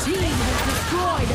team has destroyed